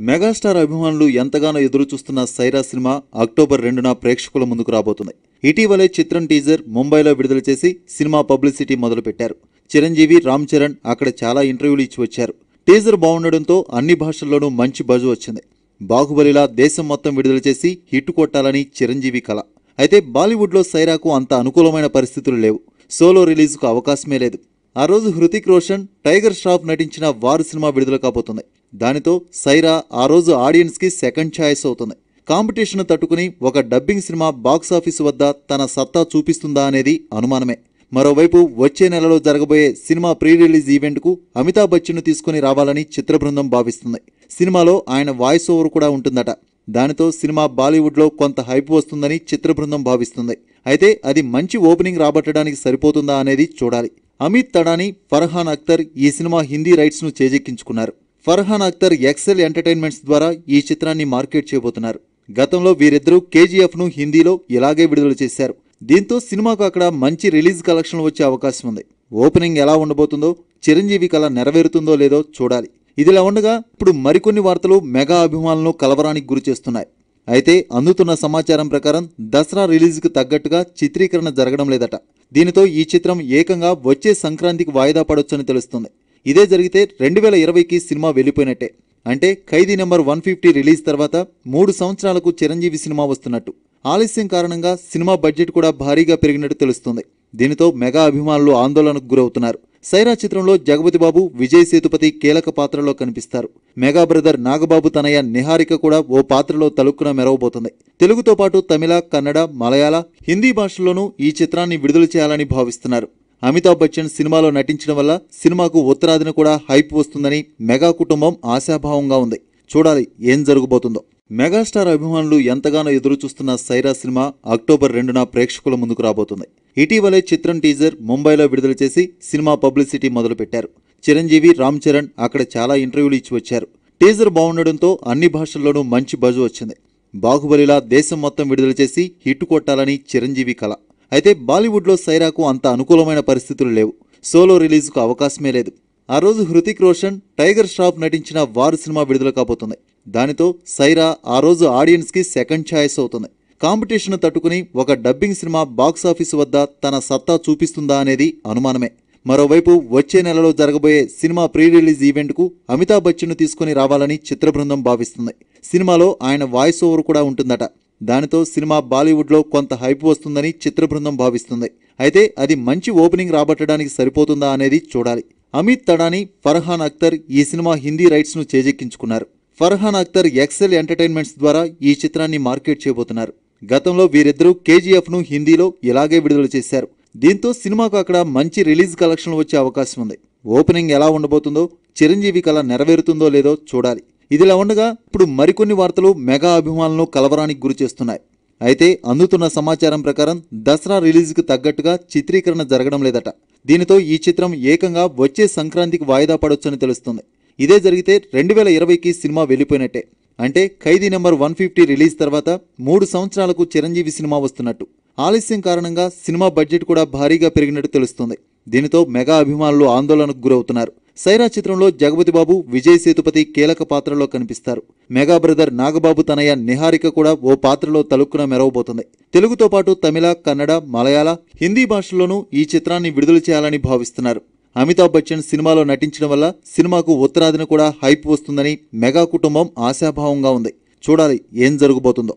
Megastar అభిమానులు ఎంతగానో ఎదురుచూస్తున్న సైరా సినిమా అక్టోబర్ రెండున ప్రేక్షకుల ముందుకు రాబోతుంది. ఇటీవలే చిత్రం టీజర్ ముంబైలో విడుదల చేసి సినిమా పబ్లిసిటీ మొదలుపెట్టారు. చిరంజీవి రామ్ చరణ్ అక్కడ చాలా ఇంటర్వ్యూలు ఇచ్చి వచ్చారు. టీజర్ బాగుండడంతో అన్ని భాషల్లోనూ మంచి బజు వచ్చింది. బాహుబలిలా దేశం మొత్తం విడుదల చేసి హిట్ కొట్టాలని చిరంజీవి కళ అయితే బాలీవుడ్లో సైరాకు అంత అనుకూలమైన పరిస్థితులు లేవు. సోలో రిలీజ్కు అవకాశమే లేదు. ఆ రోజు హృతిక్ రోషన్ టైగర్ ష్రాఫ్ నటించిన వారు సినిమా విడుదల కాబోతుంది. దానితో సైరా ఆ రోజు ఆడియన్స్కి సెకండ్ ఛాయిస్ అవుతుంది. కాంపిటీషన్ తట్టుకుని ఒక డబ్బింగ్ సినిమా బాక్సాఫీస్ వద్ద తన సత్తా చూపిస్తుందా అనేది అనుమానమే. మరోవైపు వచ్చే నెలలో జరగబోయే సినిమా ప్రీ రిలీజ్ ఈవెంట్కు అమితాబ్ బచ్చన్ను తీసుకుని రావాలని చిత్ర బృందం భావిస్తుంది. సినిమాలో ఆయన వాయిస్ ఓవర్ కూడా ఉంటుందట. దానితో సినిమా బాలీవుడ్లో కొంత హైప్ వస్తుందని చిత్ర బృందం భావిస్తుంది. అయితే అది మంచి ఓపెనింగ్ రాబట్టడానికి సరిపోతుందా అనేది చూడాలి. అమిత్ తడాని ఫర్హాన్ అఖ్తర్ ఈ సినిమా హిందీ రైట్స్ను చేజెక్కించుకున్నారు. ఫర్హాన్ అఖ్తర్ ఎక్సెల్ ఎంటర్టైన్మెంట్స్ ద్వారా ఈ చిత్రాన్ని మార్కెట్ చేయబోతున్నారు. గతంలో వీరిద్దరూ కేజీఎఫ్ను హిందీలో ఇలాగే విడుదల చేశారు. దీంతో సినిమాకు అక్కడ మంచి రిలీజ్ కలెక్షన్లు వచ్చే అవకాశం ఉంది. ఓపెనింగ్ ఎలా ఉండబోతుందో చిరంజీవి కళ నెరవేరుతుందో లేదో చూడాలి. ఇదిలా ఉండగా ఇప్పుడు మరికొన్ని వార్తలు మెగా అభిమానులను కలవరానికి గురి చేస్తున్నాయి. అయితే అందుతున్న సమాచారం ప్రకారం దసరా రిలీజ్కి తగ్గట్టుగా చిత్రీకరణ జరగడం లేదట. దీనితో ఈ చిత్రం ఏకంగా వచ్చే సంక్రాంతికి వాయిదా పడొచ్చని తెలుస్తుంది. ఇదే జరిగితే రెండు వేల ఇరవైకి సినిమా వెళ్ళిపోయినట్టే. అంటే Khaidi number one fifty release తర్వాత మూడు సంవత్సరాలకు చిరంజీవి సినిమా వస్తున్నట్టు. ఆలస్యం కారణంగా సినిమా బడ్జెట్ కూడా భారీగా పెరిగినట్టు తెలుస్తుంది. దీనితో మెగా అభిమానులు ఆందోళనకు గురవుతున్నారు. సైరా చిత్రంలో జగపతి బాబు విజయ్ సేతుపతి కీలక పాత్రలో కనిపిస్తారు. మెగా బ్రదర్ నాగబాబు తనయ నిహారిక కూడా ఓ పాత్రలో తలుక్కున మెరవబోతుంది. తెలుగుతో పాటు తమిళ కన్నడ మలయాళ హిందీ భాషల్లోనూ ఈ చిత్రాన్ని విడుదల చేయాలని భావిస్తున్నారు. అమితాబ్ బచ్చన్ సినిమాలో నటించడం వల్ల సినిమాకు ఉత్తరాదిన కూడా హైప్ వస్తుందని మెగా కుటుంబం ఆశాభావంగా ఉంది. చూడాలి ఏం జరగబోతుందో. మెగాస్టార్ అభిమానులు ఎంతగానో ఎదురు చూస్తున్న సైరా సినిమా అక్టోబర్ రెండున ప్రేక్షకుల ముందుకు రాబోతుంది. ఇటీవలే చిత్రం టీజర్ ముంబైలో విడుదల చేసి సినిమా పబ్లిసిటీ మొదలుపెట్టారు. చిరంజీవి రామ్ చరణ్ అక్కడ చాలా ఇంటర్వ్యూలు ఇచ్చి వచ్చారు. టీజర్ బాగుండడంతో అన్ని భాషల్లోనూ మంచి బజు వచ్చింది. బాహుబలిలా దేశం మొత్తం విడుదల చేసి హిట్ కొట్టాలని చిరంజీవి కళ అయితే బాలీవుడ్లో సైరాకు అంత అనుకూలమైన పరిస్థితులు లేవు. సోలో రిలీజ్కు అవకాశమే లేదు. ఆ రోజు హృతిక్ రోషన్ టైగర్ ష్రాఫ్ నటించిన వారు సినిమా విడుదల కాబోతుంది. దానితో సైరా ఆ రోజు ఆడియన్స్కి సెకండ్ ఛాయిస్ అవుతుంది. కాంపిటీషన్ తట్టుకుని ఒక డబ్బింగ్ సినిమా బాక్సాఫీస్ వద్ద తన సత్తా చూపిస్తుందా అనేది అనుమానమే. మరోవైపు వచ్చే నెలలో జరగబోయే సినిమా ప్రీ రిలీజ్ ఈవెంట్కు అమితాబ్ బచ్చన్ను తీసుకుని రావాలని చిత్ర బృందం భావిస్తుంది. సినిమాలో ఆయన వాయిస్ ఓవర్ కూడా ఉంటుందట. దానితో సినిమా బాలీవుడ్లో కొంత హైప్ వస్తుందని చిత్ర బృందం భావిస్తుంది. అయితే అది మంచి ఓపెనింగ్ రాబట్టడానికి సరిపోతుందా అనేది చూడాలి. అమిత్ తడాని ఫర్హాన్ అఖ్తర్ ఈ సినిమా హిందీ రైట్స్ను చేజెక్కించుకున్నారు. ఫర్హాన్ అఖ్తర్ ఎక్సెల్ ఎంటర్టైన్మెంట్స్ ద్వారా ఈ చిత్రాన్ని మార్కెట్ చేయబోతున్నారు. గతంలో వీరిద్దరూ కేజీఎఫ్ను హిందీలో ఇలాగే విడుదల చేశారు. దీంతో సినిమాకు అక్కడ మంచి రిలీజ్ కలెక్షన్లు వచ్చే అవకాశం ఉంది. ఓపెనింగ్ ఎలా ఉండబోతుందో చిరంజీవి కళ నెరవేరుతుందో లేదో చూడాలి. ఇదిలా ఉండగా ఇప్పుడు మరికొన్ని వార్తలు మెగా అభిమానులను కలవరానికి గురి చేస్తున్నాయి. అయితే అందుతున్న సమాచారం ప్రకారం దసరా రిలీజ్కి తగ్గట్టుగా చిత్రీకరణ జరగడం లేదట. దీనితో ఈ చిత్రం ఏకంగా వచ్చే సంక్రాంతికి వాయిదా పడొచ్చని తెలుస్తుంది. ఇదే జరిగితే రెండు వేల ఇరవైకి సినిమా వెళ్ళిపోయినట్టే. అంటే Khaidi number one fifty release తర్వాత మూడు సంవత్సరాలకు చిరంజీవి సినిమా వస్తున్నట్టు. ఆలస్యం కారణంగా సినిమా బడ్జెట్ కూడా భారీగా పెరిగినట్టు తెలుస్తుంది. దీనితో మెగా అభిమానులు ఆందోళనకు గురవుతున్నారు. సైరా చిత్రంలో జగపతి బాబు విజయ్ సేతుపతి కీలక పాత్రలో కనిపిస్తారు. మెగా బ్రదర్ నాగబాబు తనయ నిహారిక కూడా ఓ పాత్రలో తలుక్కున మెరవబోతుంది. తెలుగుతో పాటు తమిళ కన్నడ మలయాళ హిందీ భాషల్లోనూ ఈ చిత్రాన్ని విడుదల చేయాలని భావిస్తున్నారు. అమితాబ్ బచ్చన్ సినిమాలో నటించడం వల్ల సినిమాకు ఉత్తరాదిన కూడా హైప్ వస్తుందని మెగా కుటుంబం ఆశాభావంగా ఉంది. చూడాలి ఏం జరగబోతుందో.